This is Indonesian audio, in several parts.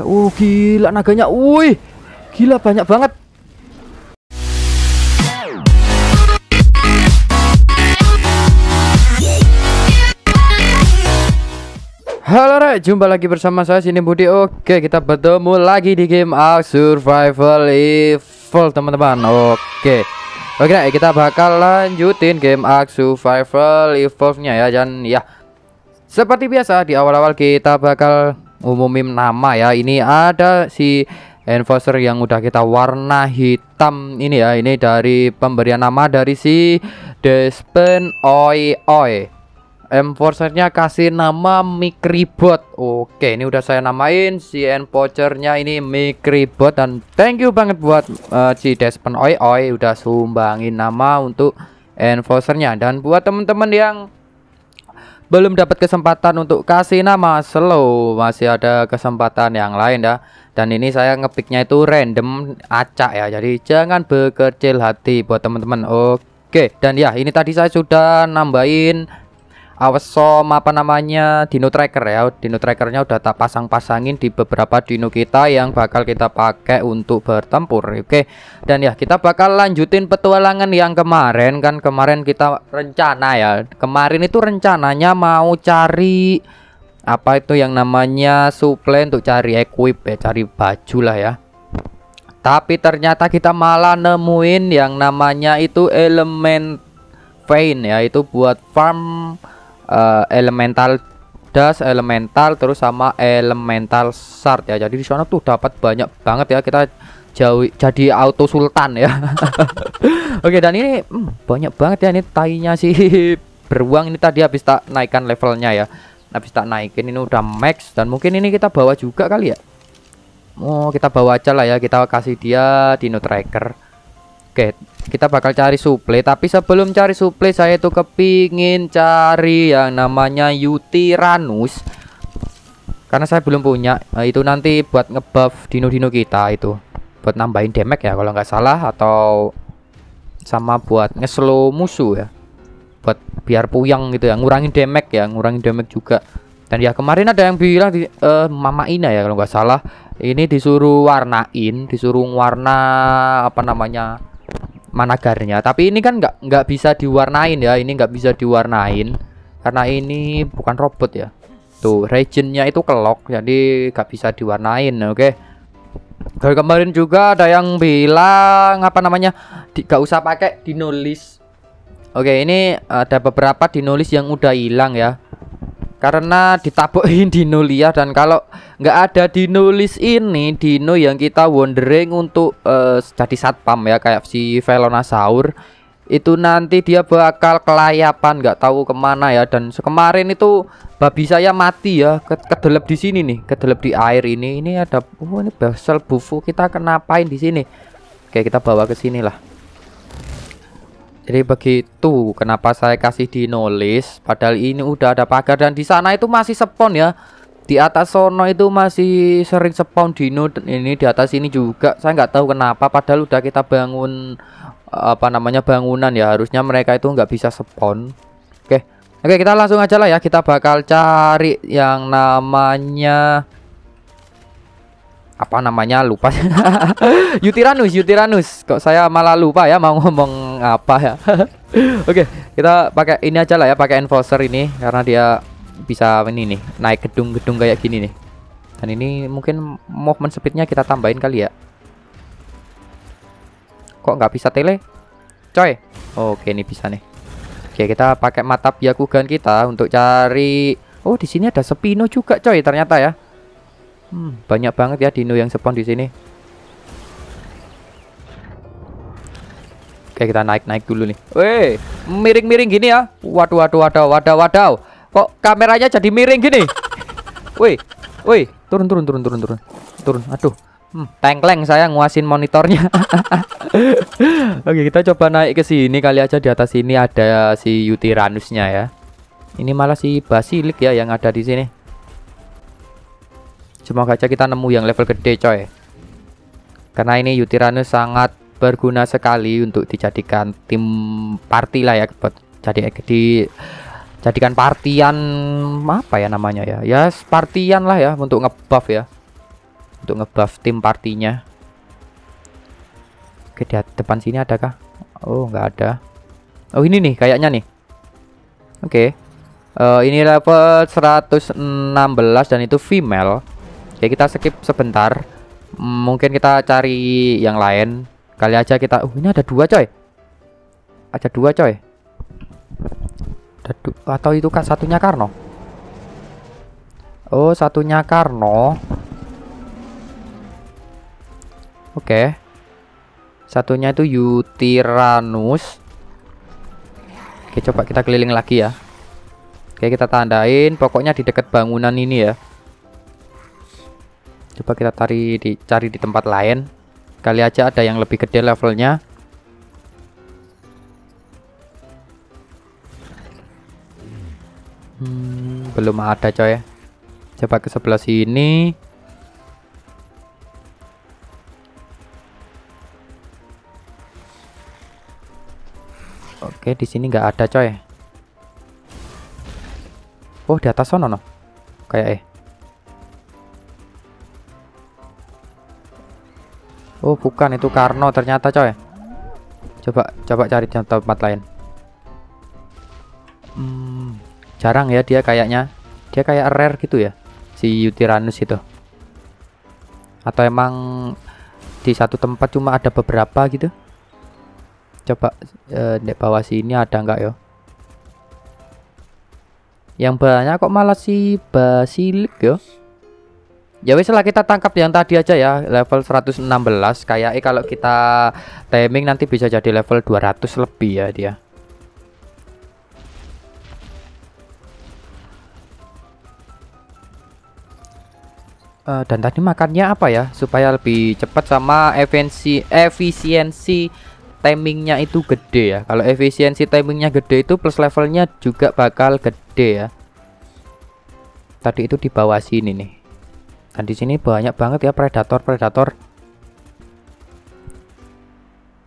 Oh gila naganya. Wih. Gila banyak banget. Halo Rek, jumpa lagi bersama saya sini Budi. Oke, kita bertemu lagi di game Ark Survival Evil, teman-teman. Oke. Oke, Rek, kita bakal lanjutin game Ark Survival Evolve-nya ya dan ya seperti biasa di awal-awal kita bakal umumin nama ya. Ini ada si enforcer yang udah kita warna hitam ini ya. Ini dari pemberian nama dari si Despen Oi Oi. Enforcernya kasih nama Mikribot. Oke, ini udah saya namain si enforcernya ini Mikribot dan thank you banget buat uh, si Despen Oi Oi udah sumbangin nama untuk enforcernya dan buat temen-temen yang belum dapat kesempatan untuk kasih nama slow. Masih ada kesempatan yang lain ya dan ini saya ngepicknya itu random acak ya. Jadi jangan berkecil hati buat teman-teman. Oke dan ya ini tadi saya sudah nambahin awesom apa namanya dino tracker ya. Dino trackernya udah tak pasang-pasangin di beberapa dino kita yang bakal kita pakai untuk bertempur oke? Dan ya kita bakal lanjutin petualangan yang kemarin. Kan kemarin kita rencana ya kemarin itu rencananya mau cari apa itu yang namanya supply untuk cari equip ya cari baju lah ya. Tapi ternyata kita malah nemuin yang namanya itu elemen vein ya itu buat farm uh, elemental das elemental terus sama elemental shard ya. Jadi di sana tuh dapat banyak banget ya. Kita jauh jadi auto sultan ya. Oke dan ini hmm, banyak banget ya. Ini tainya sih beruang ini tadi habis tak naikkan levelnya ya. Habis tak naikin ini udah max. Dan mungkin ini kita bawa juga kali ya. Oh kita bawa aja lah ya. Kita kasih dia dino tracker Oke, kita bakal cari suplai. Tapi sebelum cari suplai, saya tuh kepingin cari yang namanya Utiranus. Karena saya belum punya. Nah, itu nanti buat ngebuff dino-dino kita itu. Buat nambahin damage ya kalau nggak salah atau sama buat ngeslow musuh ya. Buat biar puyang gitu ya, ngurangin damage ya, ngurangin damage juga. Dan ya kemarin ada yang bilang di uh, Mama Ina ya kalau nggak salah, ini disuruh warnain, disuruh warna apa namanya? Managarnya. Tapi ini kan nggak nggak bisa diwarnain ya. Ini nggak bisa diwarnain karena ini bukan robot ya. Tuh regionnya itu kelok jadi nggak bisa diwarnain oke? Okay? dari kemarin juga ada yang bilang apa namanya nggak usah pakai dinolis. Oke okay, ini ada beberapa dinolis yang udah hilang ya karena ditabukin dino liar dan kalau nggak ada dino list ini dino yang kita wondering untuk uh, jadi satpam ya kayak si Velonasaur itu nanti dia bakal kelayapan nggak tahu ke mana ya. Dan kemarin itu babi saya mati ya kedelep di sini nih kedelep di air ini. Ini ada oh ini basel bufu kita kenapain di sini? Oke kita bawa ke sini lah jadi begitu kenapa saya kasih di nolis padahal ini udah ada pagar dan di sana itu masih spawn ya. Di atas sono itu masih sering spawn dino ini di atas ini juga. Saya nggak tahu kenapa padahal udah kita bangun apa namanya bangunan ya harusnya mereka itu nggak bisa spawn. Oke. Oke, kita langsung aja lah ya. Kita bakal cari yang namanya apa namanya? Lupa. Yutiranus Yutiranus. Kok saya malah lupa ya mau ngomong apa ya? Oke kita pakai ini aja lah ya pakai enforcer ini karena dia bisa ini nih naik gedung-gedung kayak gini nih. Dan ini mungkin movement speednya kita tambahin kali ya. Kok nggak bisa tele? Coy. Oke ini bisa nih. Oke kita pakai mata biakugan kita untuk cari oh di sini ada Spino juga coy ternyata ya Hmm, banyak banget ya dino yang spawn di sini. Oke, kita naik-naik dulu nih. Weh, miring-miring gini ya. Waduh, waduh, waduh, waduh, waduh. Kok kameranya jadi miring gini? Wih, wih, turun, turun, turun, turun, turun, turun. Aduh, hmm, tengkleng saya nguasin monitornya. Oke, kita coba naik ke sini kali aja di atas sini ada si Utiranusnya ya. Ini malah si Basilik ya yang ada di sini. Semoga aja kita nemu yang level gede coy. Karena ini Yutiranus sangat berguna sekali untuk dijadikan tim party lah ya buat jadi di jadikan partian apa ya namanya ya? Ya partian lah ya untuk ngebuff ya. Untuk ngebuff tim partinya. Oke di depan sini adakah? Oh nggak ada. Oh ini nih kayaknya nih. Oke. Uh, ini level 116 dan itu female oke kita skip sebentar. Mungkin kita cari yang lain. Kali aja kita oh ini ada dua coy. Ada dua coy. Ada du atau itu kan satunya Karno? Oh satunya Karno. Oke. Satunya itu Yutiranus. Oke coba kita keliling lagi ya. Oke kita tandain. Pokoknya di dekat bangunan ini ya coba kita cari di cari di tempat lain kali aja ada yang lebih gede levelnya hmm, belum ada coy coba ke sebelah sini Oke, di sini nggak ada, coy. Oh, di atas sono no. Kayak eh. Oh bukan itu Karno ternyata coy. Coba coba cari tempat lain. Hmm, Jarang ya dia kayaknya. Dia kayak rare gitu ya Si Utiranus itu. Atau emang Di satu tempat cuma ada beberapa gitu? Coba eh, Di bawah sini ada nggak yo Yang banyak kok malah si Basilik yo Ya wis lah kita tangkap yang tadi aja ya level 116 kayak eh kalau kita timing nanti bisa jadi level 200 lebih ya dia. Uh, dan tadi makannya apa ya supaya lebih cepat sama efisiensi efisiensi timingnya itu gede ya. Kalau efisiensi timingnya gede itu plus levelnya juga bakal gede ya. Tadi itu di bawah sini nih dan di sini banyak banget ya predator-predator.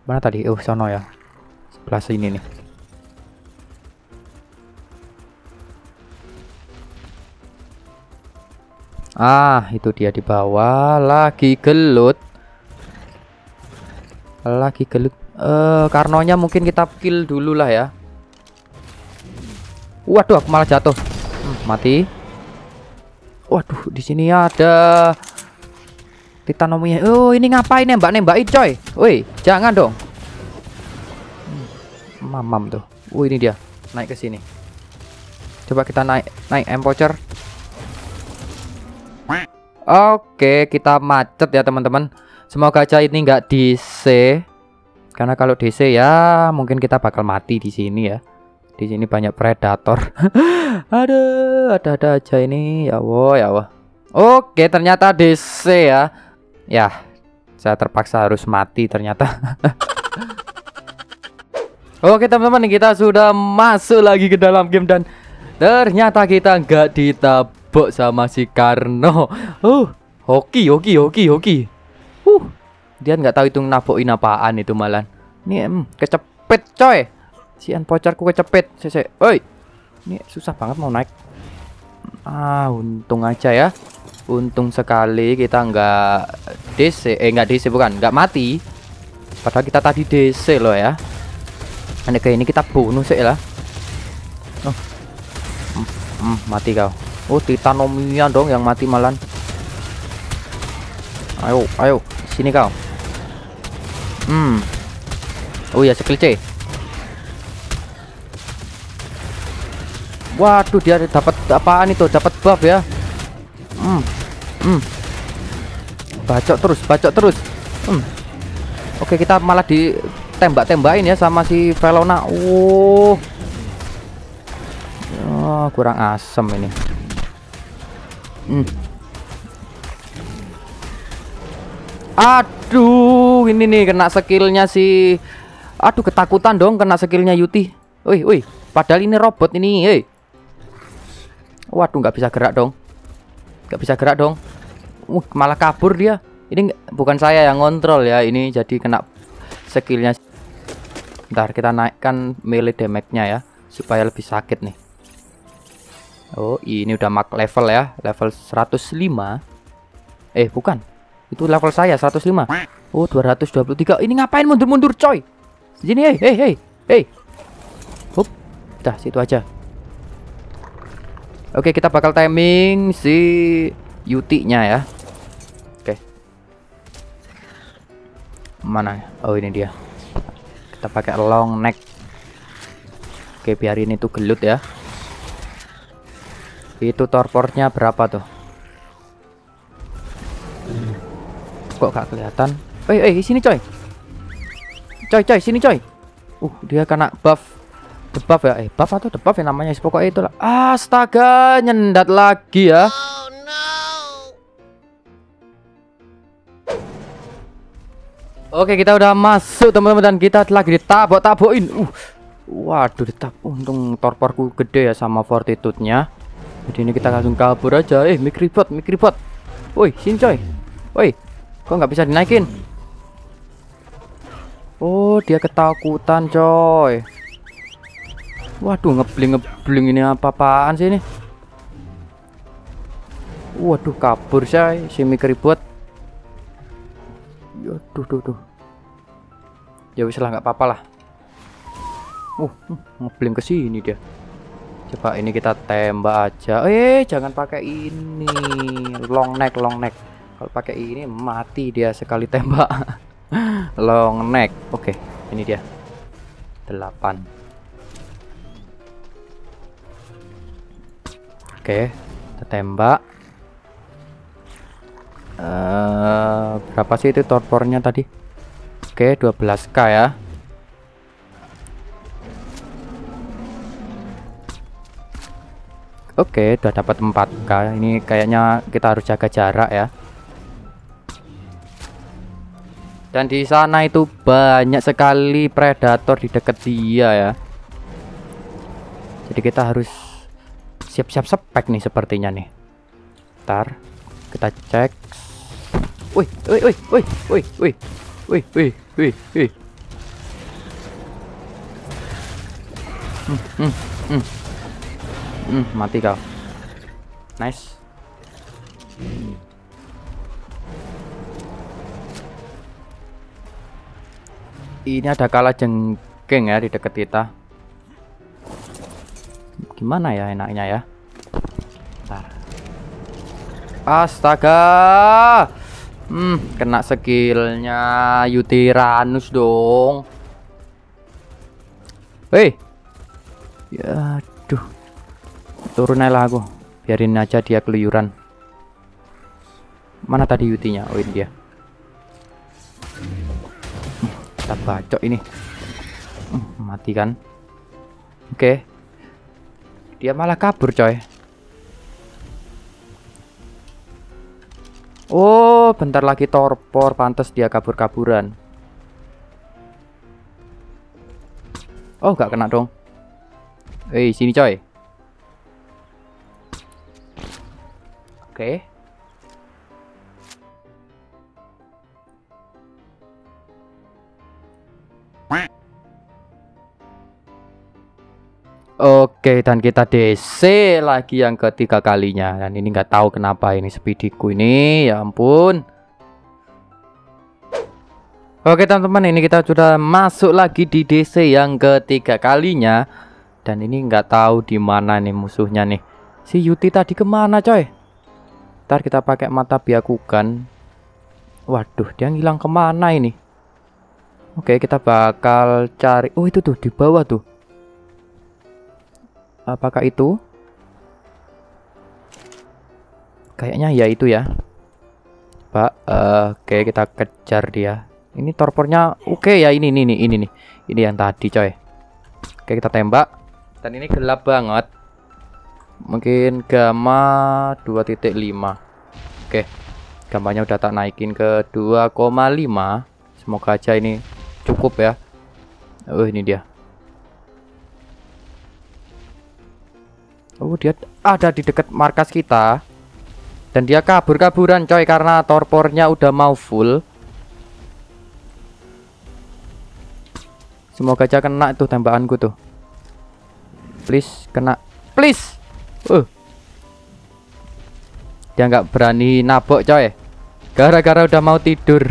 Mana tadi? Oh, sono ya. Sebelah sini nih. Ah, itu dia di bawah lagi gelut. Lagi gelut. Eh, karnonya mungkin kita kill dulu lah ya. Waduh, aku malah jatuh. Hmm, mati. Waduh, di sini ada titanomia. Oh, ini ngapain nembak nembakin coy? Woi, jangan dong. Hmm, mamam tuh. Oh, ini dia. Naik ke sini. Coba kita naik naik empocher. Oke, kita macet ya teman-teman. Semoga aja ini nggak DC. Karena kalau DC ya mungkin kita bakal mati di sini ya. Di sini banyak predator. Aduh, ada-ada aja ini. Ya Allah, ya Allah. Oke, ternyata DC ya. Ya, saya terpaksa harus mati ternyata. Oke teman-teman kita sudah masuk lagi ke dalam game dan ternyata kita nggak ditabok sama si Karno. Uh, hoki, hoki, hoki, hoki. Uh, dia nggak tahu itu nabokin apaan itu malan. Ini em, kecepet coy. Si pocarku kecepet. Sese. Oi. Ini susah banget mau naik. Ah, untung aja ya. Untung sekali kita nggak DC. Eh, nggak DC bukan. Nggak mati. Padahal kita tadi DC loh ya. Aneh kayak ini kita bunuh sih lah. Oh. Hmm, hmm, mati kau. Oh, titanomia dong yang mati malan. Ayo, ayo. Sini kau. Hmm. Oh ya, skill. Waduh dia dapat apaan itu? Dapat buff ya. Hmm. Hmm. Bacok terus, bacok terus. Hmm. Oke, kita malah ditembak-tembakin ya sama si Velona. Oh. Oh, kurang asem ini. Hmm. Aduh, ini nih kena skillnya si Aduh, ketakutan dong kena skillnya Yuti. Wih, wih, padahal ini robot ini, hei. Waduh, nggak bisa gerak dong. Nggak bisa gerak dong. Uh, malah kabur dia. Ini bukan saya yang ngontrol ya. Ini jadi kena skillnya. Ntar kita naikkan melee damage-nya ya. Supaya lebih sakit nih. Oh, ini udah mak level ya. Level 105. Eh, bukan. Itu level saya 105. Oh, 223. Ini ngapain mundur-mundur, coy? Sini, hei, hei, hei. Hei. Hup. Dah, situ aja. Oke, kita bakal timing si Yuti-nya ya. Oke. Mana? Oh, ini dia. Kita pakai long neck. Oke, biarin itu gelut ya. Itu torpornya berapa tuh? Kok gak kelihatan? Eh, eh, sini coy. Coy, coy, sini coy. Uh, dia kena buff. Debuff ya? Eh, buff atau debuff ya namanya? Pokoknya itulah. Astaga, nyendat lagi ya. Oke, kita udah masuk teman-teman dan kita lagi ditabok-tabokin. Uh. Waduh, ditab. Untung torporku gede ya sama fortitude-nya. Jadi ini kita langsung kabur aja. Eh, mikribot, mikribot. Woi, sini coy. Woi, kok nggak bisa dinaikin? Oh, dia ketakutan coy. Waduh, ngebling ngebling ini apa-apaan sih ini? Waduh, kabur saya si mikribot. Waduh, tuh, tuh. Ya wis lah, nggak apa-apa lah. Uh, ngebling ke sini dia. Coba ini kita tembak aja. Eh, jangan pakai ini. Long neck, long neck. Kalau pakai ini mati dia sekali tembak. long neck. Oke, ini dia. 8. Oke, kita tembak. Uh, berapa sih itu torpornya tadi? Oke, 12k ya. Oke, udah dapat 4K. Ini kayaknya kita harus jaga jarak ya. Dan di sana itu banyak sekali predator di dekat dia ya. Jadi kita harus siap-siap spek nih sepertinya nih. Ntar kita cek. Wih, wih, wih, wih, wih, wih, wih, wih, wih. Hmm, hmm, hmm. Hmm, mati kau. Nice. Ini ada kala jengking ya di dekat kita. Gimana ya enaknya ya? Bentar. Astaga. Hmm, kena skillnya Yutiranus dong. Hei. Ya, aduh turun aja aku biarin aja dia keluyuran mana tadi Yutinya oh ini dia kita bacok ini hmm, mati kan oke dia malah kabur coy. Oh bentar lagi torpor. Pantas dia kabur-kaburan. Oh gak kena dong. Hei sini coy. Oke. Oke dan kita DC lagi yang ketiga kalinya dan ini nggak tahu kenapa ini speediku ini ya ampun Oke teman-teman ini kita sudah masuk lagi di DC yang ketiga kalinya dan ini nggak tahu di mana nih musuhnya nih si Yuti tadi ke mana coy Ntar kita pakai mata biakukan. Waduh, dia ngilang ke mana ini? Oke, kita bakal cari. Oh, itu tuh di bawah tuh. Apakah itu? Kayaknya ya itu ya. Pak, uh, oke kita kejar dia. Ini torpornya oke okay ya ini ini ini ini nih. Ini yang tadi, coy. Oke, kita tembak. Dan ini gelap banget mungkin gamma 2.5 oke gambarnya udah tak naikin ke 2,5 semoga aja ini cukup ya oh ini dia oh dia ada di dekat markas kita dan dia kabur-kaburan coy karena torpornya udah mau full semoga aja kena itu tembakanku tuh please kena please Uh. Dia nggak berani nabok coy. Gara-gara udah mau tidur.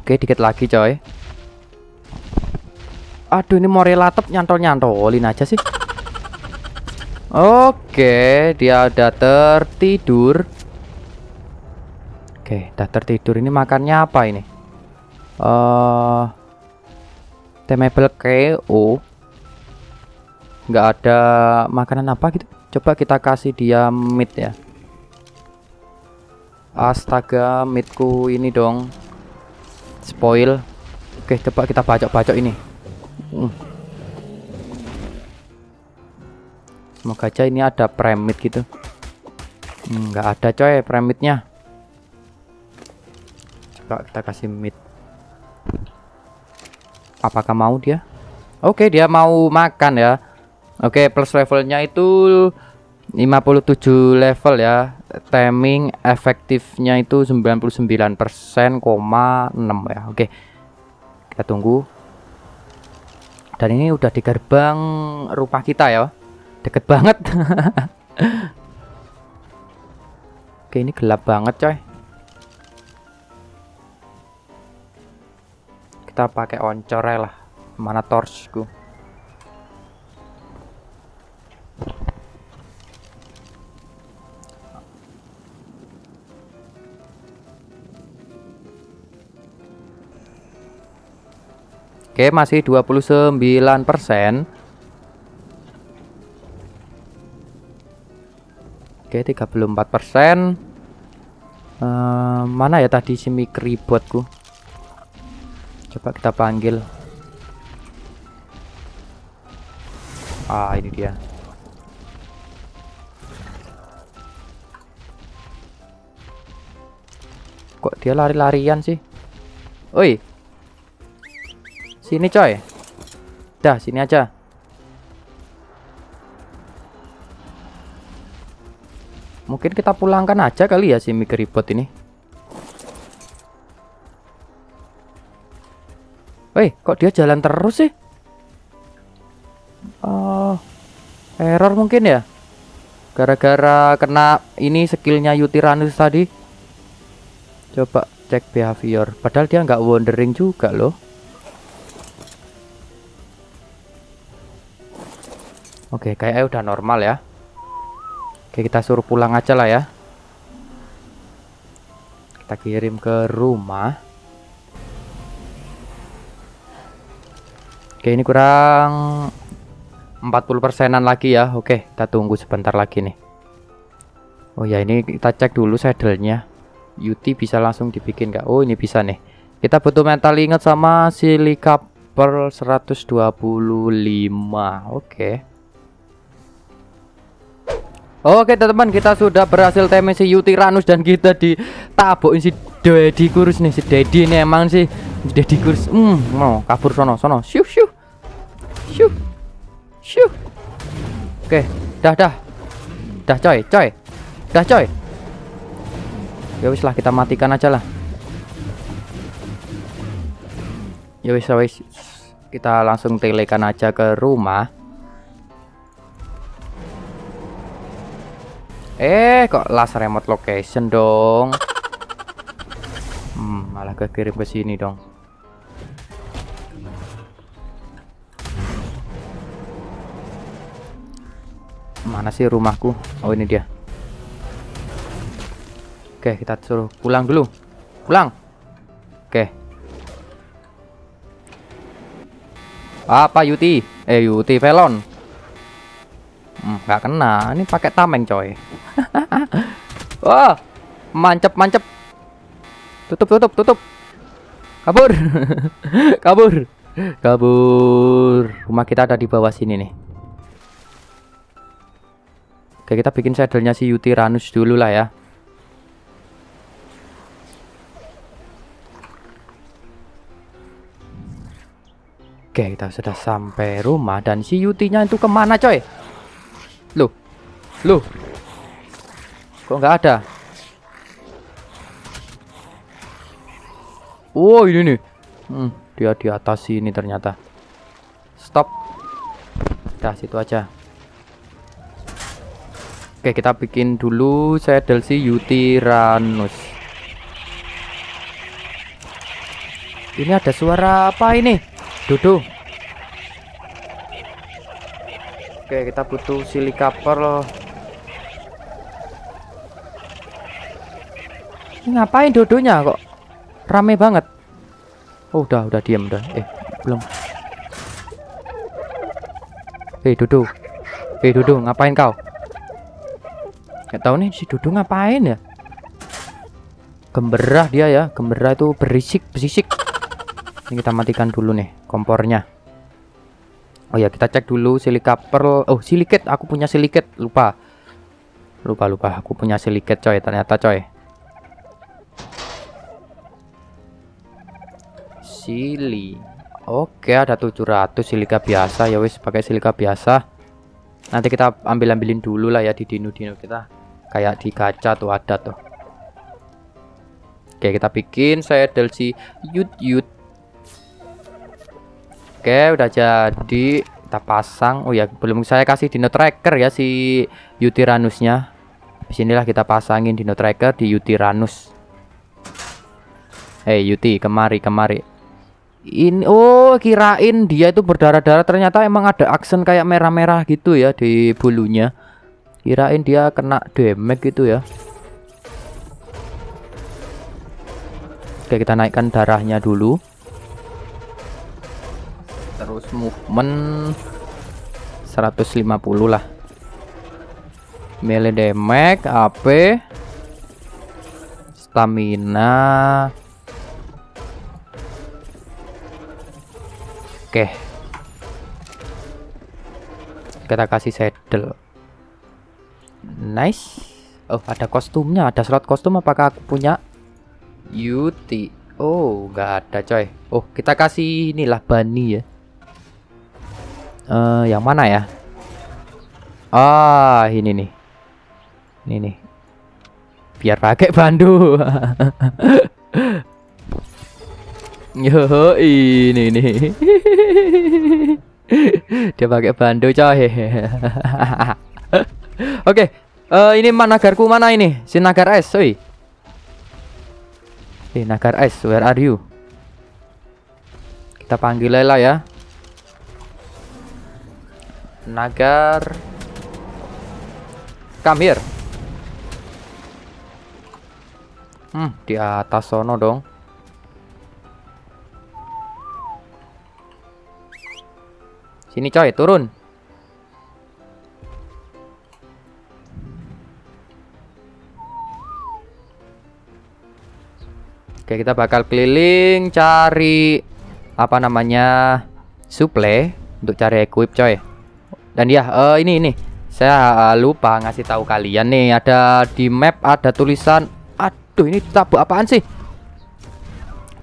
Oke, dikit lagi, coy. Aduh, ini mau relatep nyantol-nyantolin aja sih. Oke, dia udah tertidur. Oke, udah tertidur. Ini makannya apa ini? Eh uh, Temable KO. Nggak ada makanan apa gitu. Coba kita kasih dia meat ya. Astaga, meatku ini dong. Spoil. Oke, coba kita bacok-bacok ini. Hmm. Semoga aja ini ada premit gitu. Hmm, nggak hmm, ada coy premitnya. Coba kita kasih meat. Apakah mau dia? Oke, dia mau makan ya. Oke, plus levelnya itu 57 level ya timing efektifnya itu 99% koma 6 ya oke kita tunggu dan ini udah di gerbang rumah kita ya deket banget. Oke ini gelap banget coy. Kita pakai oncor lah. Mana torchku Oke, masih 29%. Oke, 34%. Uh, mana ya tadi si mikribotku? Coba kita panggil. Ah, ini dia. Kok dia lari-larian sih? Oi, Sini coy. Dah, sini aja. Mungkin kita pulangkan aja kali ya si Mikribot ini. Woi, kok dia jalan terus sih? Oh, error mungkin ya? Gara-gara kena ini skillnya Yutiranus tadi. Coba cek behavior. Padahal dia nggak wandering juga loh. Oke, kayaknya udah normal ya. Oke, kita suruh pulang aja lah ya. Kita kirim ke rumah. Oke, ini kurang 40 persenan lagi ya. Oke, kita tunggu sebentar lagi nih. Oh ya, ini kita cek dulu saddle-nya. Yuti bisa langsung dibikin nggak? Oh, ini bisa nih. Kita butuh mental ingat sama silika pearl 125. Oke. Oke teman-teman kita sudah berhasil temen si Yutiranus dan kita ditabokin si Dedi kurus nih. Si Dedi ini emang sih Dedi kurus hmm mau kabur sono sono. Syuh syuh syuh syuh Oke dah dah. Dah coy coy. Dah coy. Ya wis lah kita matikan aja lah. Ya wis wis. Kita langsung telekan aja ke rumah Eh, kok last remote location dong? Hmm, malah kekirim ke sini dong. Mana sih rumahku? Oh, ini dia. Oke, kita suruh pulang dulu. Pulang. Oke. Apa Yuti? Eh, Yuti Velon. Hmm, kena. Ini pakai tameng, coy. Wah, mancep mancep. Tutup tutup tutup. Kabur. Kabur. Kabur. Rumah kita ada di bawah sini nih. Oke, kita bikin saddle-nya si Yutiranus dulu lah ya. Oke, kita sudah sampai rumah dan si Yutinya itu ke mana coy? Loh, loh, Kok nggak ada? Oh ini nih. Hmm, dia di atas sini ternyata. Stop. Dah situ aja. Oke, kita bikin dulu saddle si Yutiranus. Ini ada suara apa ini? Dodo. Oke, kita butuh silika pearl. Ngapain dodonya kok? Rame banget. Oh, udah, udah diam udah. Eh, belum. Hei, Dodo. Hei, Dodo, ngapain kau? Gak tahu nih si Dodo ngapain ya? Gemberah dia ya. Gemberah itu berisik, berisik. Ini kita matikan dulu nih kompornya. Oh ya, kita cek dulu silika pearl. Oh, siliket. Aku punya siliket. Lupa. Lupa, lupa. Aku punya siliket, coy. Ternyata, coy. Sili. Oke, ada 700 silika biasa ya wis pakai silika biasa. Nanti kita ambil-ambilin dulu lah ya di dino-dino kita. Kayak di kaca tuh ada tuh. Oke, kita bikin saya delsi yut yut. Oke, udah jadi. Kita pasang. Oh ya, belum saya kasih dino tracker ya si Yutiranusnya. Di sinilah kita pasangin dino tracker di Yutiranus. Hei Yuti, kemari kemari ini oh kirain dia itu berdarah-darah. Ternyata emang ada aksen kayak merah-merah gitu ya di bulunya. Kirain dia kena damage gitu ya. Oke kita naikkan darahnya dulu. Terus movement 150 lah. Melee damage AP stamina Oke. Kita kasih saddle. Nice. Oh, ada kostumnya. Ada slot kostum apakah aku punya? Yuti. Oh, nggak ada, coy. Oh, kita kasih inilah Bani ya. Uh, yang mana ya? Ah, ini nih. Ini nih. Biar pakai bandu. Yo, ini nih. Dia pakai bando coy. Oke, uh, ini mana nagarku mana ini? Si nagar es, oi. Eh, nagar es, where are you? Kita panggil Lela ya. Nagar Come here. Hmm, di atas sono dong. Sini coy, turun. Oke, kita bakal keliling cari apa namanya? suple untuk cari equip coy. Dan ya, uh, ini ini. Saya uh, lupa ngasih tahu kalian nih, ada di map ada tulisan aduh ini tabuk apaan sih?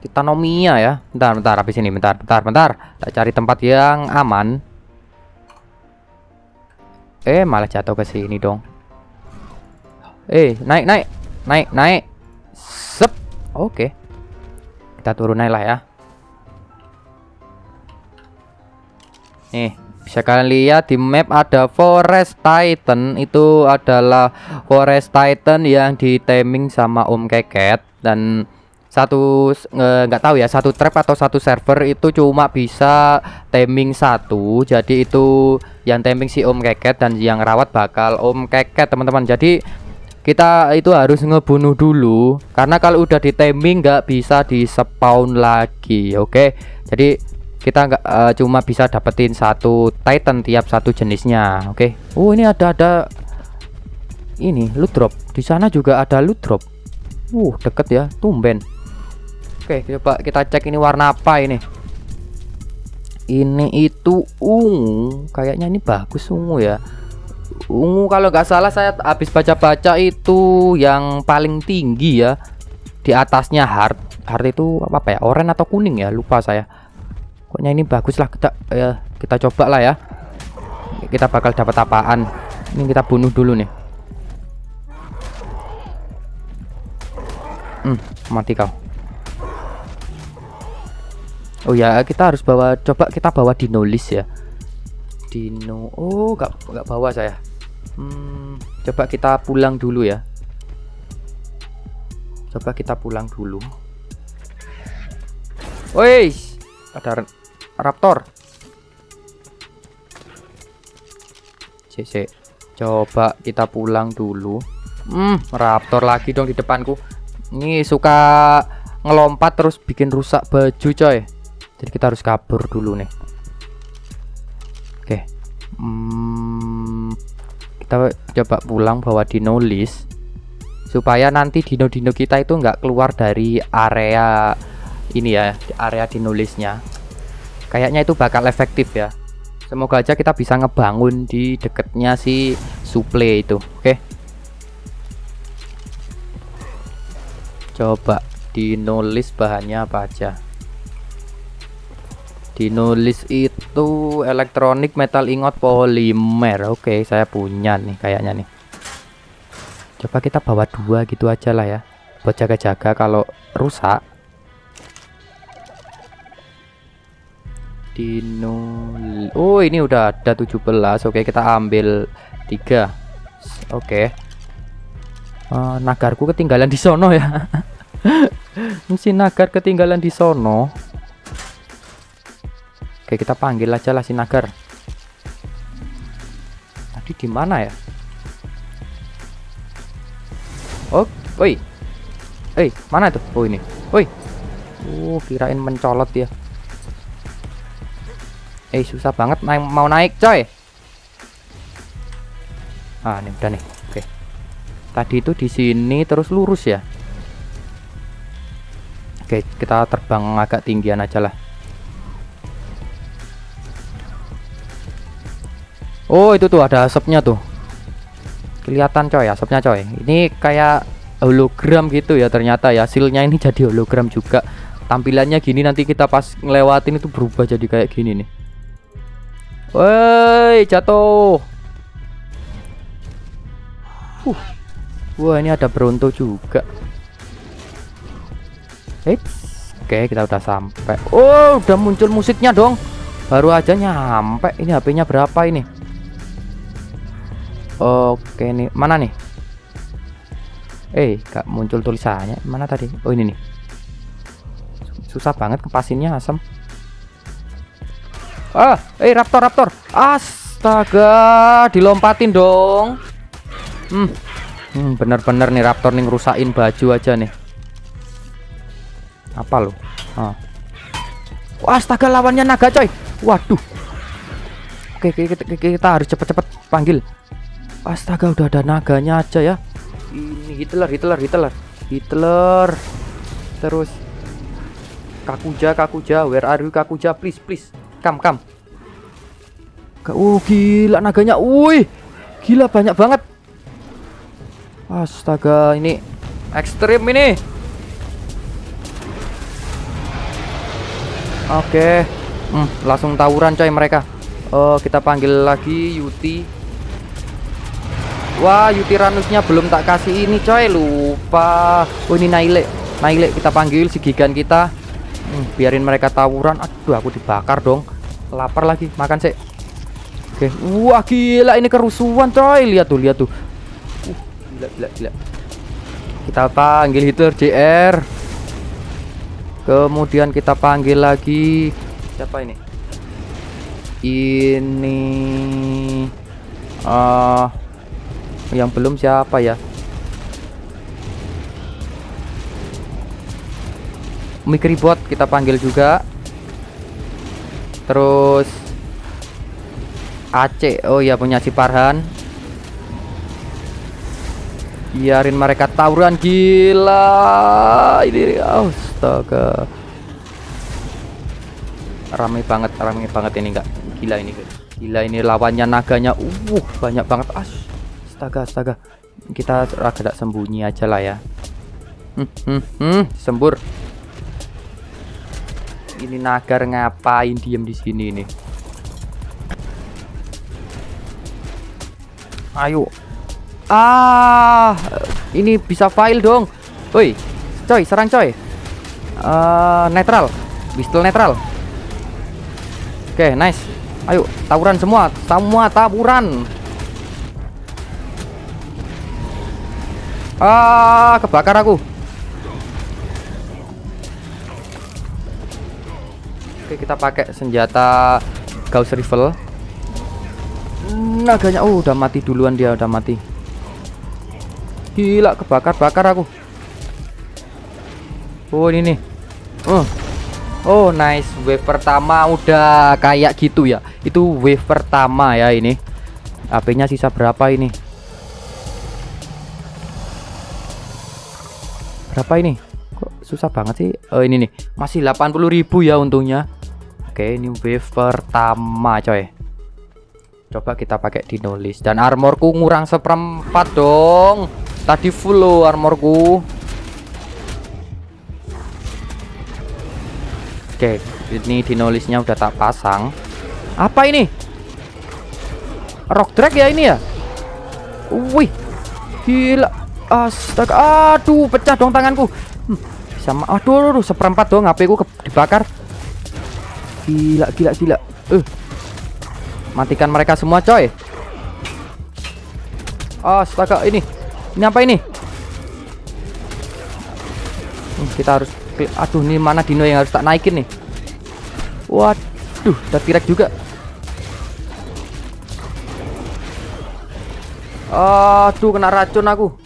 Titanomia ya. Bentar, bentar habis ini, bentar, bentar, bentar. Kita cari tempat yang aman. Eh, malah jatuh ke sini dong. Eh, naik, naik. Naik, naik. Sep. Oke. Kita turun naik lah ya. Nih, bisa kalian lihat di map ada Forest Titan itu adalah Forest Titan yang di sama Om Keket dan satu nggak tahu ya satu trap atau satu server itu cuma bisa taming satu. Jadi itu yang taming si om keket dan yang rawat bakal om keket teman-teman. Jadi kita itu harus ngebunuh dulu karena kalau udah di taming nggak bisa di spawn lagi oke? Okay? jadi kita nggak uh, cuma bisa dapetin satu titan tiap satu jenisnya oke? Okay? oh ini ada ada ini loot drop. Di sana juga ada loot drop. Uh deket ya tumben Oke, coba kita cek ini warna apa ini. Ini itu ungu, kayaknya ini bagus ungu ya. Ungu kalau nggak salah saya habis baca-baca itu yang paling tinggi ya. Di atasnya hard. Hard itu apa, ya? Oranye atau kuning ya? Lupa saya. Pokoknya ini bagus lah kita ya kita coba lah ya. Kita bakal dapat apaan? Ini kita bunuh dulu nih. Hmm, mati kau. Oh ya kita harus bawa coba kita bawa dino list ya Dino oh nggak nggak bawa saya hmm, Coba kita pulang dulu ya. Coba kita pulang dulu. Woi, ada raptor. CC. Coba kita pulang dulu. Hmm, raptor lagi dong di depanku. Ini suka ngelompat terus bikin rusak baju, coy. Jadi kita harus kabur dulu nih. Oke. Hmm, kita coba pulang bawa dino list. Supaya nanti dino-dino kita itu nggak keluar dari area ini ya area dino listnya. Kayaknya itu bakal efektif ya. Semoga aja kita bisa ngebangun di deketnya si suple itu. Oke. Coba dino list bahannya apa aja dinulis itu elektronik metal ingot polimer. Oke saya punya nih kayaknya nih. Coba kita bawa dua gitu aja lah ya. Buat jaga-jaga kalau rusak. Dinul oh ini udah ada 17 oke kita ambil tiga. Oke. Uh, nagarku ketinggalan di sono ya. Mesin nagar ketinggalan di sono Oke, kita panggil aja lah si nagar. Tadi di mana ya? Oh, woi. Eh, mana tuh? Oh, ini. Woi. Oh, kirain mencolot ya. Eh, susah banget naik mau naik, coy. Ah, ini udah nih. Oke. Tadi itu di sini terus lurus ya. Oke, kita terbang agak tinggian aja lah. Oh itu tuh ada asapnya tuh. Kelihatan coy asapnya coy. Ini kayak hologram gitu ya ternyata ya. Hasilnya ini jadi hologram juga. Tampilannya gini nanti kita pas ngelewatin itu berubah jadi kayak gini nih. Woi jatuh. Uh. Wah ini ada Bronto juga. Eits. Oke kita udah sampai. Oh udah muncul musiknya dong. Baru aja nyampe. Ini HP-nya berapa ini Oke nih, mana nih? Eh, gak muncul tulisannya. Mana tadi? Oh, ini nih. Susah banget kepasinnya asem. Ah, eh raptor raptor. Astaga, dilompatin dong. Hmm. Hmm, bener-bener nih raptor nih ngerusain baju aja nih. Apa lo? Ah. Astaga lawannya naga coy. Waduh. Oke, kita, kita harus cepet-cepet panggil. Astaga udah ada naganya aja ya. Ini Hitler Hitler Hitler. Hitler. Terus. Kakuja Kakuja. Where are you Kakuja? Please please. Come come. Oh gila naganya. Wih Gila banyak banget. Astaga ini Ekstrim ini. Oke. Hmm, Langsung tawuran coy mereka. Oh kita panggil lagi Yuti Wah, Yutiranusnya belum tak kasih ini coy, lupa. Oh, ini Naile. Naile kita panggil si Gigan kita. Hmm, biarin mereka tawuran. Aduh, aku dibakar dong. Lapar lagi, makan sih. Oke. Wah, gila ini kerusuhan coy. Lihat tuh, lihat tuh. Uh, gila, gila, gila. Kita panggil Hitler JR. Kemudian kita panggil lagi siapa ini? Ini uh, yang belum siapa ya? Mikribot kita panggil juga. Terus Aceh oh ya punya si Parhan biarin mereka tawuran gila. Ini astaga. Rame banget rame banget ini enggak gila ini gila ini lawannya naganya uh banyak banget. As astaga astaga. Kita agak sembunyi aja lah ya. Hmm, hmm, hmm, sembur. Ini nagar ngapain diem di sini nih ayo. Ah ini bisa file dong. Woi coy serang coy. Uh, netral. Pistol netral. Oke okay, nice. Ayo tawuran semua. Semua tawuran Ah, kebakar aku. Oke, kita pakai senjata Gauss Rifle. Naganya oh udah mati duluan dia, udah mati. Gila, kebakar-bakar aku. Oh, ini nih. Oh. Oh, nice. Wave pertama udah kayak gitu ya. Itu wave pertama ya ini. HP-nya sisa berapa ini? Berapa ini? Kok susah banget sih? Oh, ini nih. Masih 80.000 ya untungnya. Oke, ini wave pertama, coy. Coba kita pakai dino list dan armorku ngurang seperempat dong. Tadi full loh armorku. Oke, ini dino listnya udah tak pasang. Apa ini? Rock drag ya ini ya? Wih. Gila. Astaga, aduh, pecah dong tanganku. Hmm, sama aduh, seperempat dong HP ku dibakar. Gila, gila, gila. Uh. Matikan mereka semua, coy. Astaga, ini. Ini apa ini? Hmm, kita harus aduh, ini mana dino yang harus tak naikin nih? Waduh, udah tirek juga. Aduh, kena racun aku.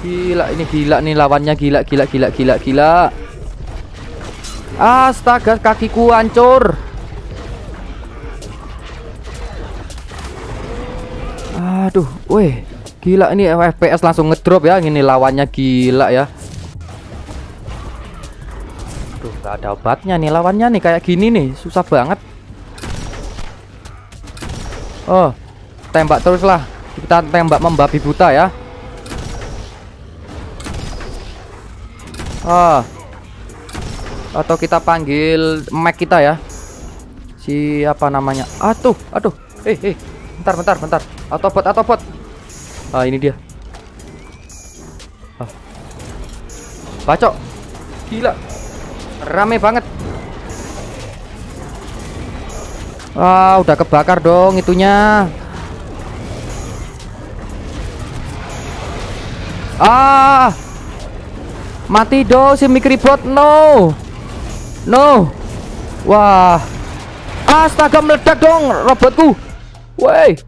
Gila ini gila nih lawannya gila gila gila gila gila. Astaga kakiku hancur. Aduh, weh. Gila ini FPS langsung ngedrop ya. Ini lawannya gila ya. Tuh, gak ada obatnya nih lawannya nih kayak gini nih, susah banget. Oh, tembak terus lah. Kita tembak membabi buta ya. Ah. Atau kita panggil Mac kita ya. Siapa namanya? Aduh, aduh. Eh, eh. Bentar, bentar, bentar. Autobot, autobot. Ah, ini dia. Ah. Bacok. Gila. Rame banget. Ah, udah kebakar dong itunya. Ah. Mati dong si Mikribot. No. No. Wah. Astaga meledak dong robotku. Woi.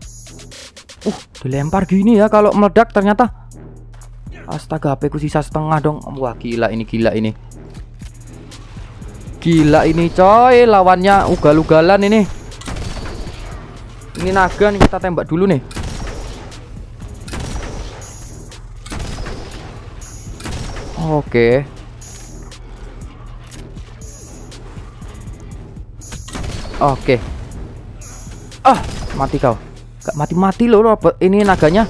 Uh, dilempar gini ya kalau meledak ternyata. Astaga, HP ku sisa setengah dong. Wah, gila ini gila ini. Gila ini coy, lawannya ugal-ugalan ini. Ini naga nih kita tembak dulu nih. Oke. Oke. Ah, mati kau. Gak mati-mati loh Robert. Ini naganya.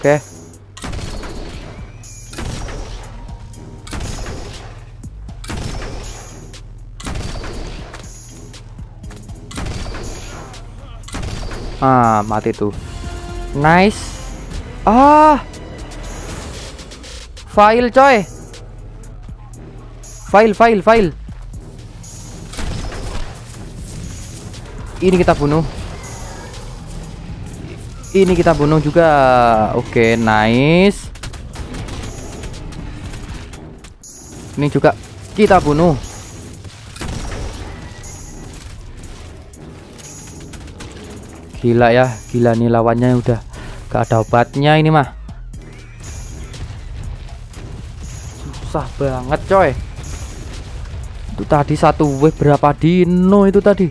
Oke. Ah, mati tuh. Nice. Ah. File coy. File, file, file. Ini kita bunuh. Ini kita bunuh juga. Oke, nice. Ini juga kita bunuh. Gila ya, gila nih lawannya udah gak ada obatnya ini mah. Susah banget coy. Itu tadi satu wave berapa dino itu tadi?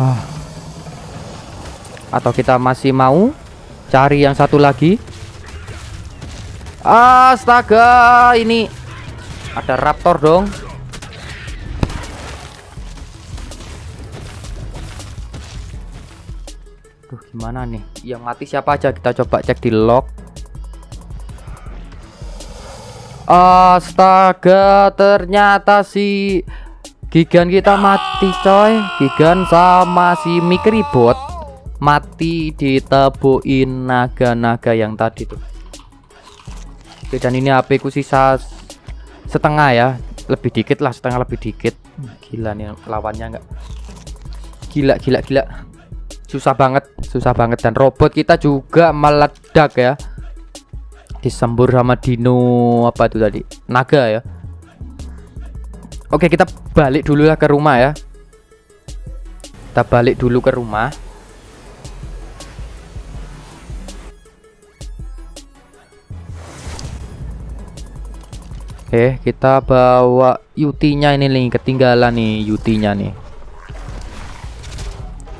Ah. Atau kita masih mau cari yang satu lagi? Astaga, ini ada raptor dong. Duh, gimana nih? Yang mati siapa aja? Kita coba cek di log. Astaga, ternyata si Gigan kita mati, coy. Gigan sama si Mikribot mati ditebuin naga-naga yang tadi tuh. Oke, dan ini HP ku sisa setengah ya lebih dikit lah setengah lebih dikit gila nih lawannya nggak gila gila gila susah banget susah banget. Dan robot kita juga meledak ya. Disembur sama dino apa itu tadi? Naga ya. Oke kita balik dulu lah ke rumah ya. Kita balik dulu ke rumah. Oke, kita bawa Yutinya ini nih, ketinggalan nih Yutinya nih.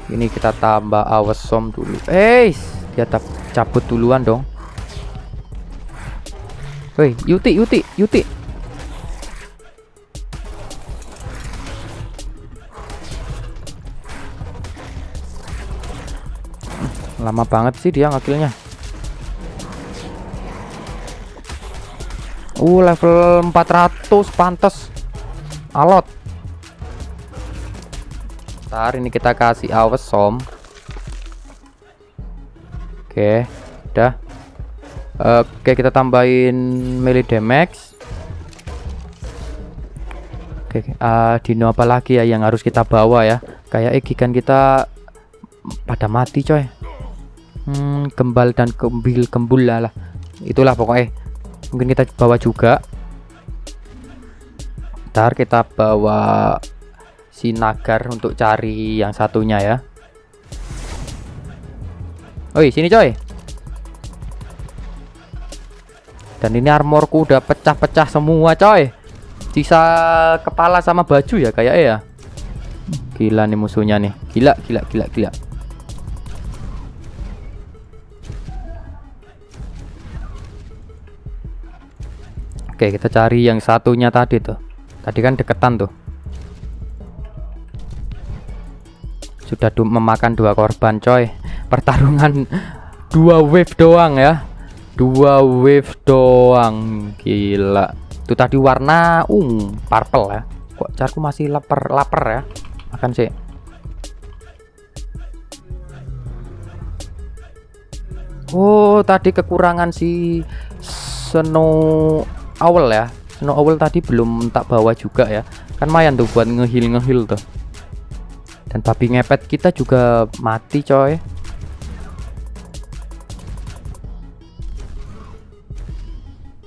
Ini kita tambah awesom dulu. Eh, dia cabut duluan dong. Woi, Yuti, Yuti, Yuti. Lama banget sih dia ngakilnya. Uh level 400 pantas alot Ntar ini kita kasih som Oke Udah Oke kita tambahin melee damage. Oke uh, Dino apa lagi ya yang harus kita bawa ya? Kayak ikan kita Pada mati coy. Hmm, Kembal dan kembil kembul lah. Itulah pokoknya. Mungkin kita bawa juga. Ntar kita bawa si nagar untuk cari yang satunya ya. Oi sini coy. Dan ini armorku udah pecah-pecah semua coy. Sisa kepala sama baju ya kayak ya. Gila nih musuhnya nih. Gila gila gila gila. Oke kita cari yang satunya tadi tuh. Tadi kan deketan tuh Sudah memakan dua korban coy. Pertarungan Dua wave doang ya. Dua wave doang. Gila. Itu tadi warna um Purple ya. Kok carku masih lapar lapar ya? Makan sih. Oh tadi kekurangan si Snow owl ya. Snow owl tadi belum tak bawa juga ya. Kan mayan tuh buat ngehil ngehil tuh dan babi ngepet kita juga mati coy.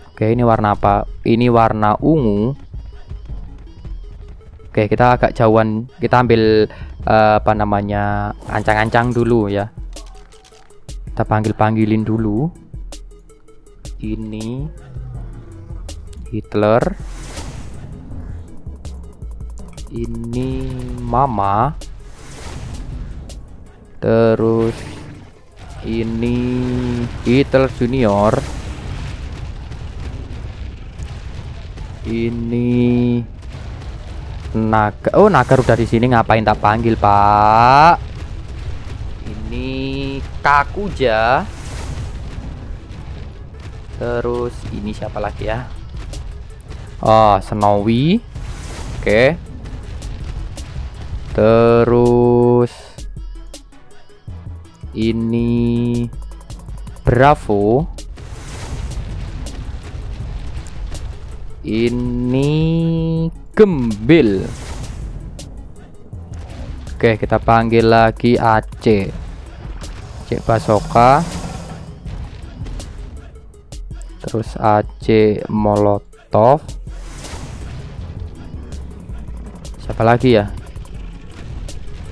Oke ini warna apa? Ini warna ungu. Oke kita agak jauhan. Kita ambil uh, apa namanya ancang-ancang dulu ya. Kita panggil-panggilin dulu. Ini Hitler. Ini Mama terus ini Hitler Junior ini Naga oh Nagar udah di sini ngapain tak panggil Pak ini Kakuja terus ini siapa lagi ya Oh, Snowy. Oke. Okay. Terus ini Bravo. Ini Gembil. Oke, kita panggil lagi Aceh. Aceh Basoka. Terus Aceh Molotov. siapa lagi ya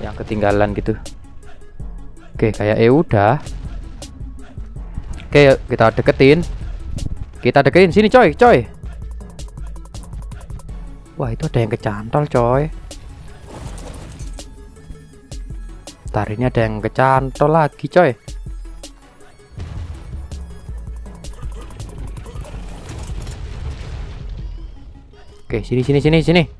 yang ketinggalan gitu oke kayak eh udah. Oke kita deketin. Kita deketin sini coy coy. Wah itu ada yang kecantol coy. Ntar ini ada yang kecantol lagi coy. Oke sini sini sini sini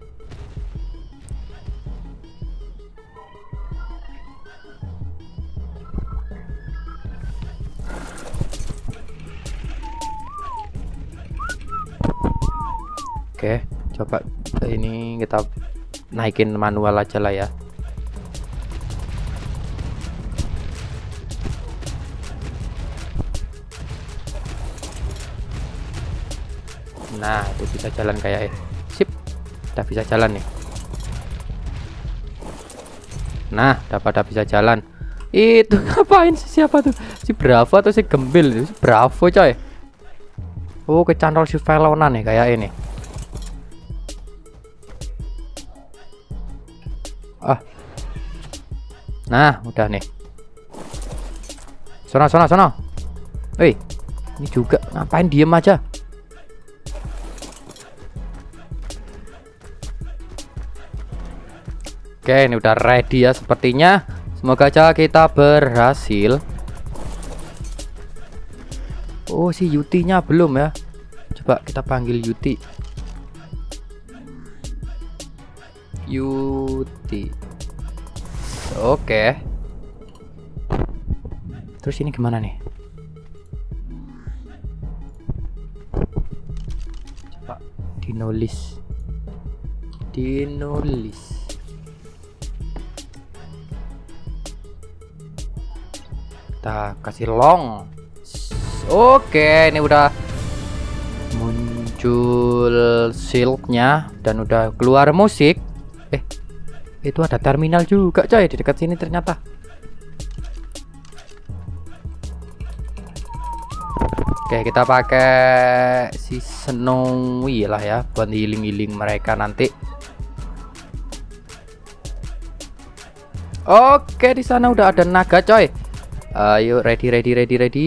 Oke, coba ini kita naikin manual aja lah ya. Nah, itu bisa jalan kayak eh. Sip. Udah bisa jalan nih. Nah, dapat udah bisa jalan. Itu ngapain sih siapa tuh? Si Bravo atau si Gembil? Si Bravo coy. Oh, kecantol si Velonan nih kayak ini. Nah, udah nih. Sono, sono, sono. Wih, ini juga ngapain diem aja? Oke, ini udah ready ya sepertinya. Semoga aja kita berhasil. Oh, si Yuti-nya belum ya. Coba kita panggil Yuti. Yuti. Oke. Terus ini gimana nih? Coba dinulis. Dinulis. kita kasih long oke ini udah muncul silknya dan udah keluar musik eh itu ada terminal juga coy di dekat sini ternyata Oke kita pakai si Snowy lah ya buat healing-healing mereka nanti Oke di sana udah ada naga coy Ayo ready ready ready ready.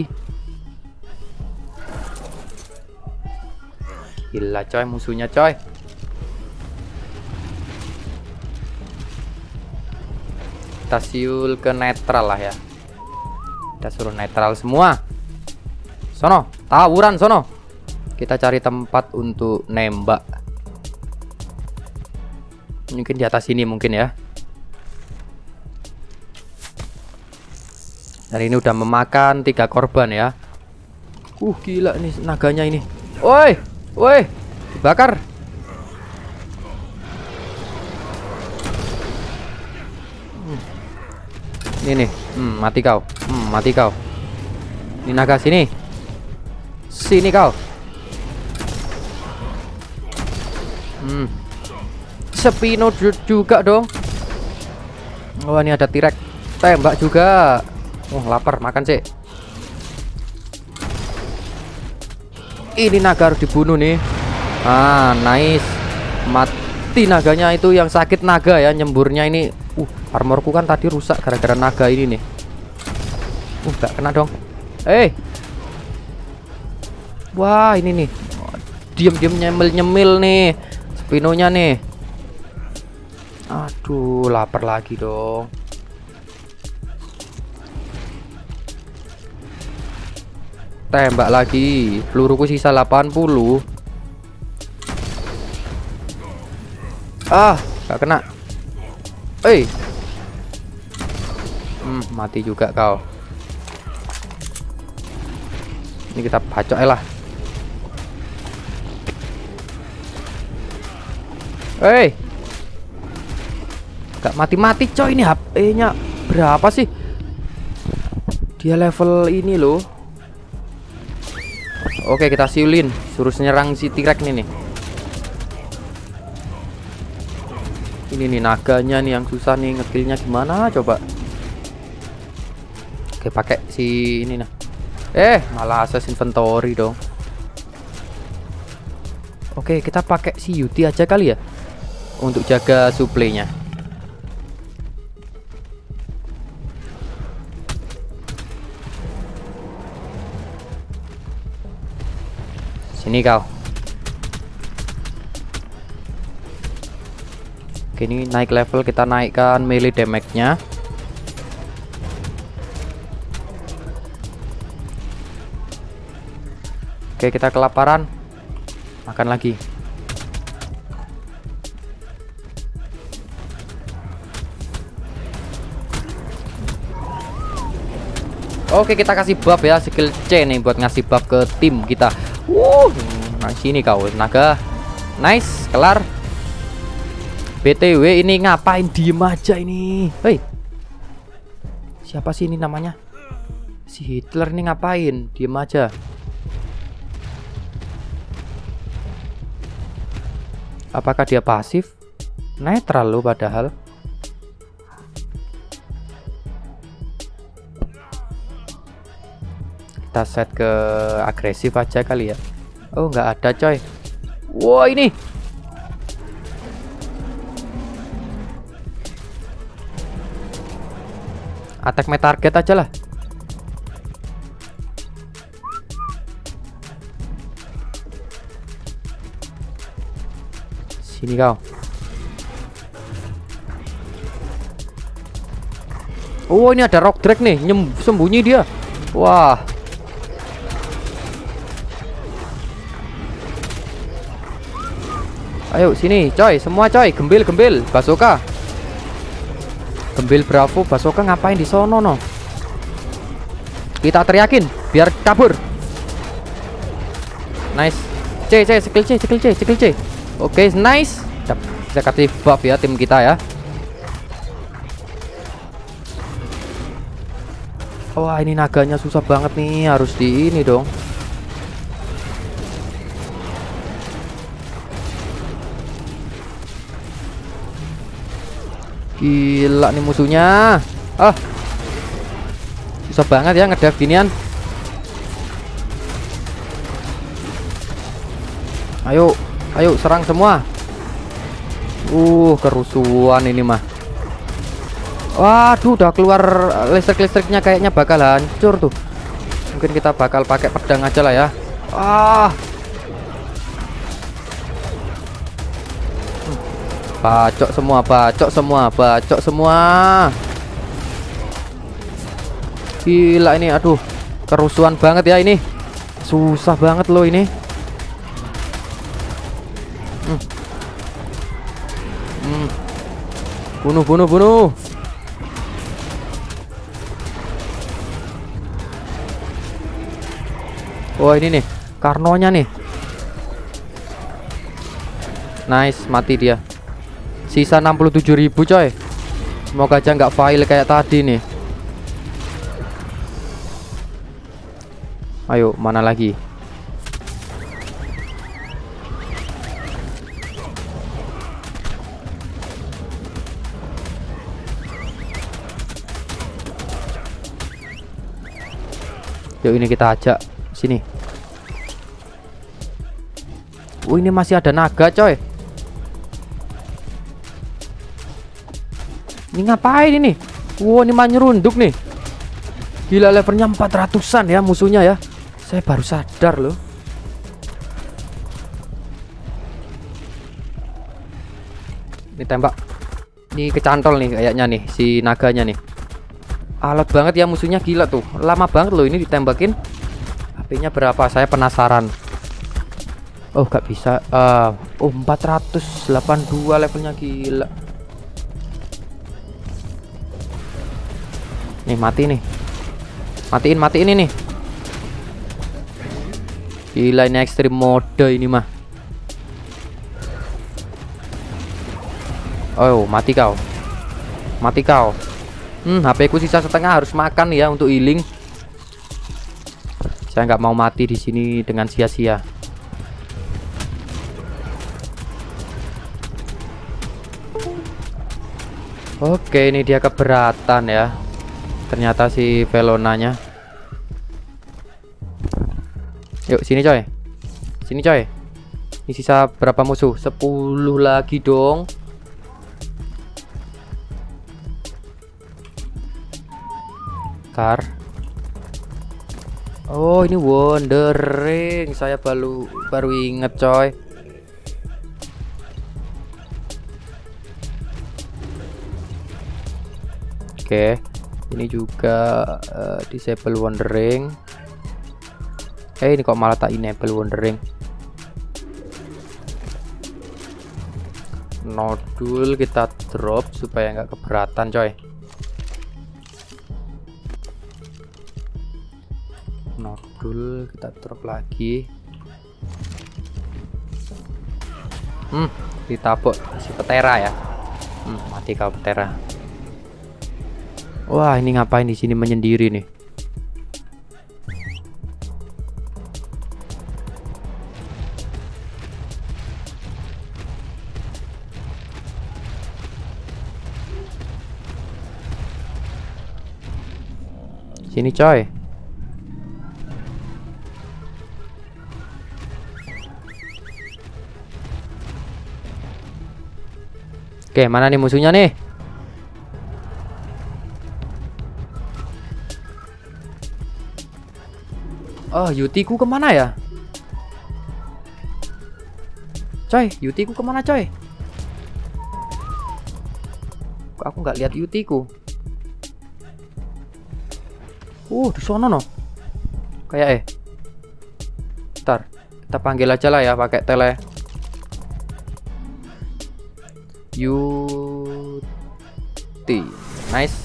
Gila coy musuhnya coy. Kita siul ke netral lah ya. Kita suruh netral semua. Sono, tawuran sono. Kita cari tempat untuk nembak. Mungkin di atas sini mungkin ya. Dan ini udah memakan tiga korban ya. Uh, gila nih naganya ini. Woi, woi, bakar. Ini nih, hmm, mati kau. Hmm, mati kau. Ini naga sini. Sini kau. Hmm. Sepino juga dong. Oh, ini ada tirek. Tembak juga. Oh lapar makan sih Ini naga harus dibunuh nih Ah nice Mati naganya itu yang sakit naga ya Nyemburnya ini Uh armorku kan tadi rusak gara-gara naga ini nih Uh gak kena dong Eh hey. Wah ini nih Diam-diam nyemil-nyemil nih Spinonya nih Aduh lapar lagi dong Tembak lagi. Peluruku sisa 80. Ah, gak kena. Eh. Hmm, mati juga kau. Ini kita bacok lah. Eh. Gak mati-mati coy ini HP-nya berapa sih? Dia level ini loh. Oke kita siulin Suruh nyerang si T-Rex nih nih Ini nih naganya nih yang susah nih ngekillnya gimana? Coba. Oke pakai si ini nah Eh malah access inventory dong. Oke kita pakai si Yuti aja kali ya Untuk jaga supply-nya. Sini kau. Oke, ini naik level kita naikkan melee damage-nya. Oke, kita kelaparan. Makan lagi. Oke kita kasih buff ya skill C nih buat ngasih buff ke tim kita Wuh, nah sini kau naga. Nice, kelar. BTW ini ngapain diem aja ini? Hei. Siapa sih ini namanya? Si Hitler ini ngapain? Diem aja. Apakah dia pasif? Netral lo padahal. Kita set ke agresif aja kali ya. Oh, nggak ada coy. Wow, ini. Attack my target aja lah. Sini kau. Oh, ini ada rock drag nih, nyem sembunyi dia. Wah. Ayo sini, coy, semua coy, gembil-gembil, basoka. Gembil Bravo, basoka ngapain di sono no? Kita teriakin biar kabur. Nice. C, C, skill C, skill C, skill C. Oke, nice. Bisa kasih buff ya tim kita ya. Wah, ini naganya susah banget nih, harus di ini dong. Gila nih musuhnya. Ah. Susah banget ya ngedev ginian. Ayo, ayo serang semua. Uh, kerusuhan ini mah. Waduh, udah keluar listrik-listriknya kayaknya bakal hancur tuh. Mungkin kita bakal pakai pedang aja lah ya. Ah. Bacok semua, bacok semua, bacok semua. Gila ini, aduh. Kerusuhan banget ya ini. Susah banget loh ini. Hmm. Hmm. Bunuh, bunuh, bunuh. Oh ini nih, Karnonya nih. Nice, mati dia. Sisa 67.000 coy Semoga aja nggak file kayak tadi nih Ayo mana lagi Yuk ini kita ajak sini. Oh ini masih ada naga coy. Ini ngapain ini? Wow, ini mah nyerunduk nih. Gila levelnya 400-an ya musuhnya ya. Saya baru sadar loh. Ini tembak. Ini kecantol nih kayaknya nih si naganya nih. Alat banget ya musuhnya gila tuh. Lama banget loh ini ditembakin. HP-nya berapa? Saya penasaran. Oh, gak bisa. Uh, oh, 482 levelnya gila. Nih mati nih. Matiin matiin ini. Gila ini ekstrim mode ini mah. Oh, mati kau. Mati kau. Hmm, HP ku sisa setengah harus makan ya untuk healing. Saya nggak mau mati di sini dengan sia-sia. Oke, ini dia keberatan ya ternyata si Velonanya yuk sini coy. Sini coy. Ini sisa berapa musuh? 10 lagi dong. Tar Oh ini wondering saya baru baru inget coy. Oke. okay ini juga uh, disable wandering. Eh ini kok malah tak enable wandering? Nodul kita drop supaya nggak keberatan coy. Nodul kita drop lagi. Hmm ditabuk si petera ya. Hmm, mati kau petera Wah, ini ngapain di sini menyendiri nih? Sini coy Oke mana nih musuhnya nih Oh, Yutiku ke mana ya? Coy, Yutiku ke mana coy? Aku nggak lihat Yutiku? Uh, di sono no. Kayak eh. Ntar, kita panggil aja lah ya pakai tele. Yuti, nice.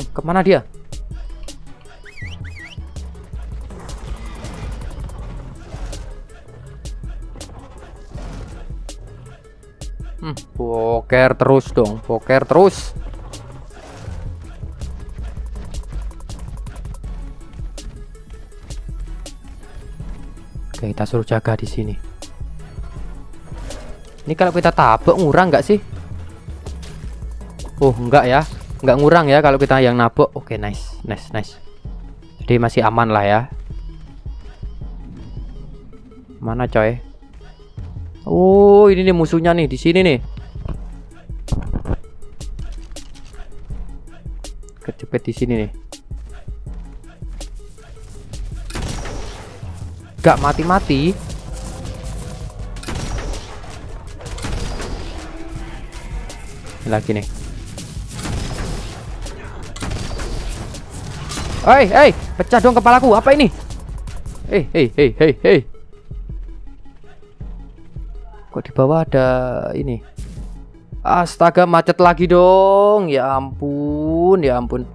Hmm, ke mana dia? Poker terus dong, poker terus. Oke, kita suruh jaga di sini. Ini kalau kita tabok ngurang nggak sih? Oh, enggak ya. Enggak ngurang ya kalau kita yang nabok. Oke, nice. Nice, nice. Jadi masih aman lah ya. Mana coy? Oh, ini nih musuhnya nih di sini nih. Kecepet di sini nih. Gak mati-mati. Lagi nih. Hei, hei, pecah dong kepalaku. Apa ini? Hei, hei, hei, hei, hei. Kok di bawah ada ini? Astaga, macet lagi dong. Ya ampun, ya ampun.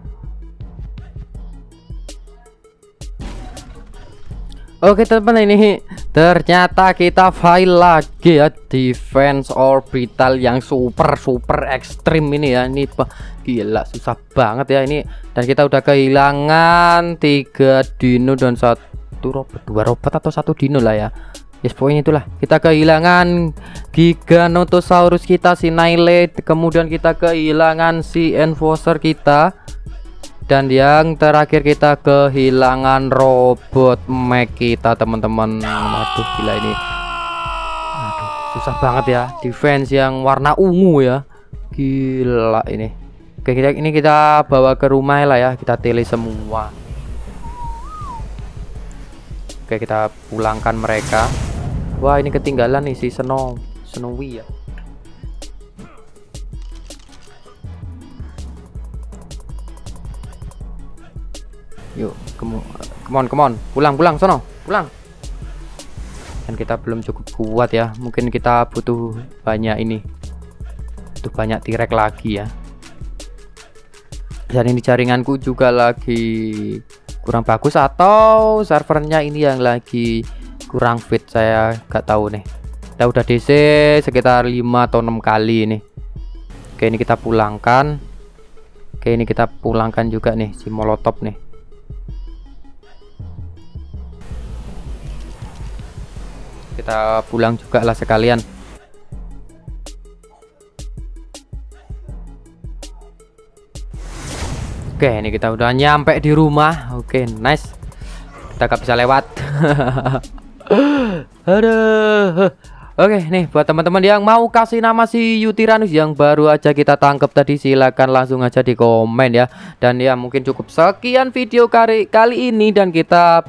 Oke teman-teman ini ternyata kita file lagi ya defense orbital yang super super ekstrim ini ya. Ini gila susah banget ya ini. Dan kita udah kehilangan tiga dino dan satu robot dua robot atau satu dino lah ya yes pokoknya itulah. Kita kehilangan Giganotosaurus kita si Nile. Kemudian kita kehilangan si Enforcer kita. Dan yang terakhir kita kehilangan robot mech kita teman-teman. Aduh gila ini. Aduh susah banget ya. Defense yang warna ungu ya. Gila ini. Oke kita ini kita bawa ke rumah lah ya. Kita tele semua. Oke kita pulangkan mereka wah ini ketinggalan nih si Snow Snowy ya Yuk, come on, come on, pulang, pulang, sono, pulang. Dan kita belum cukup kuat ya. Mungkin kita butuh banyak ini. Butuh banyak tirek lagi ya. Dan ini jaringanku juga lagi kurang bagus atau servernya ini yang lagi kurang fit saya gak tahu nih. Kita udah DC sekitar 5 atau 6 kali ini. Oke, ini kita pulangkan. Oke, ini kita pulangkan juga nih si molotov nih. kita pulang juga lah sekalian Oke ini kita udah nyampe di rumah Oke nice Kita gak bisa lewat Aduh Oke nih buat teman-teman yang mau kasih nama si Yutiranus yang baru aja kita tangkap tadi silakan langsung aja di komen ya. Dan ya mungkin cukup sekian video kali, kali ini dan kita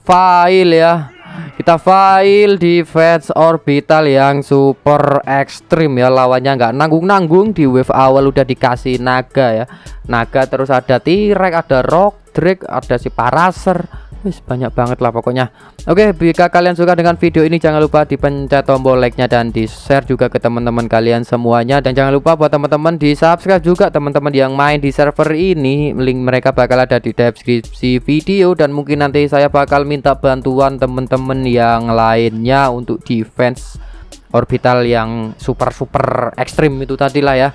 file ya. Kita file defense orbital yang super ekstrim ya lawannya nggak nanggung-nanggung di wave awal udah dikasih naga ya. Naga terus ada T-Rex ada rock drake ada si paraser Wis banyak banget lah pokoknya. Oke, jika kalian suka dengan video ini jangan lupa dipencet tombol like-nya dan di-share juga ke teman-teman kalian semuanya dan jangan lupa buat teman-teman di-subscribe juga teman-teman yang main di server ini. Link mereka bakal ada di deskripsi video dan mungkin nanti saya bakal minta bantuan teman-teman yang lainnya untuk defense orbital yang super super ekstrim itu tadi lah ya.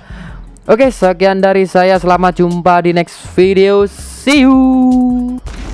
Oke, sekian dari saya. Selamat jumpa di next video. See you.